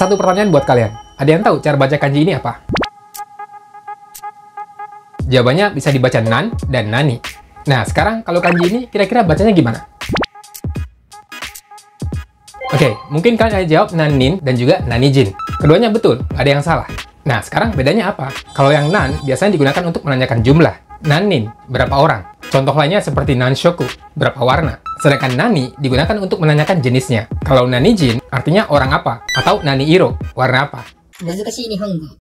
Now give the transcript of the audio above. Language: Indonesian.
Satu pertanyaan buat kalian. Ada yang tahu cara baca kanji ini apa? Jawabannya bisa dibaca nan dan nani. Nah, sekarang kalau kanji ini kira-kira bacanya gimana? Oke, mungkin kalian ada jawab nanin dan juga nanijin. Keduanya betul, ada yang salah. Nah, sekarang bedanya apa? Kalau yang nan biasanya digunakan untuk menanyakan jumlah. Nanin, berapa orang? Contoh lainnya seperti nanshoku, berapa warna? Sedangkan nani digunakan untuk menanyakan jenisnya. Kalau nani jin, artinya orang apa? Atau nani iro, warna apa?